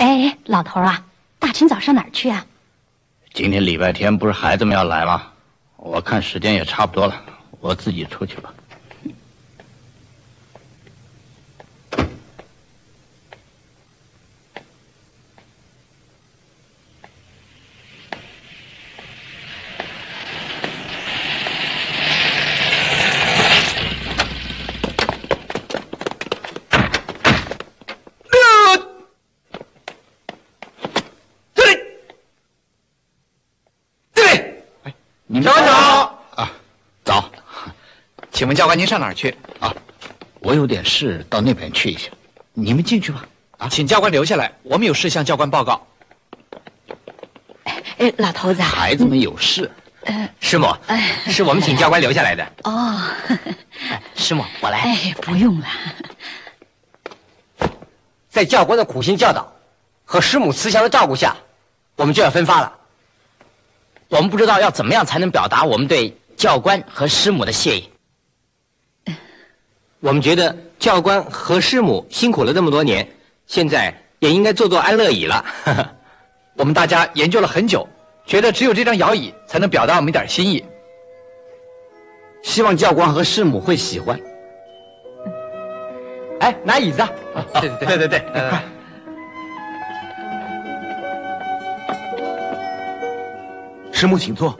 哎，老头啊，大清早上哪儿去啊？今天礼拜天不是孩子们要来吗？我看时间也差不多了，我自己出去吧。教官早啊，早。请问教官您上哪儿去？啊，我有点事到那边去一下，你们进去吧。啊，请教官留下来，我们有事向教官报告。哎，老头子，孩子们有事。呃，师母，是我们请教官留下来的。哦，师母，我来。哎，不用了。在教官的苦心教导和师母慈祥的照顾下，我们就要分发了。我们不知道要怎么样才能表达我们对教官和师母的谢意。我们觉得教官和师母辛苦了这么多年，现在也应该坐坐安乐椅了。我们大家研究了很久，觉得只有这张摇椅才能表达我们一点心意。希望教官和师母会喜欢。哎，拿椅子啊！对对对对对对。师母，请坐。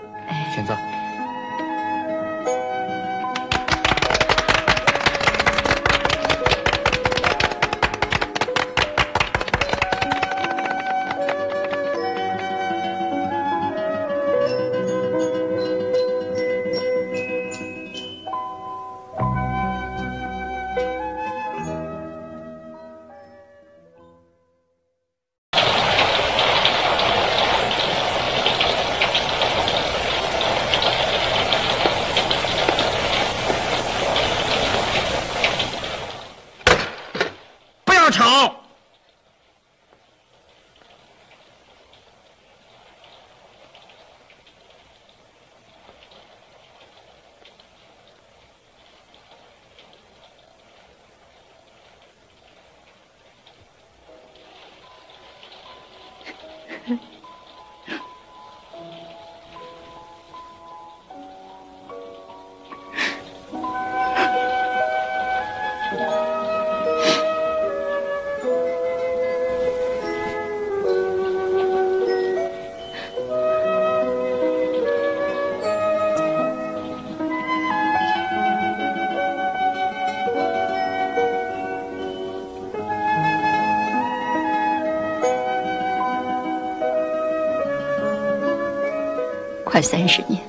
快三十年，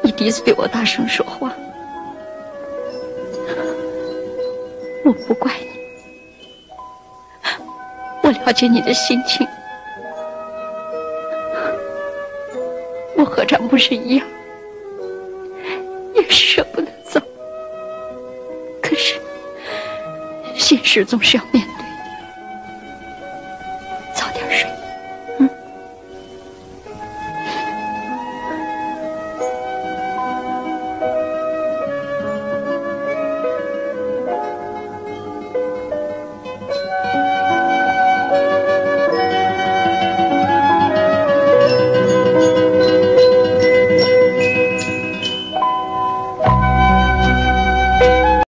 你第一次对我大声说话，我不怪你，我了解你的心情，我何尝不是一样，也舍不得走，可是现实总是要面对。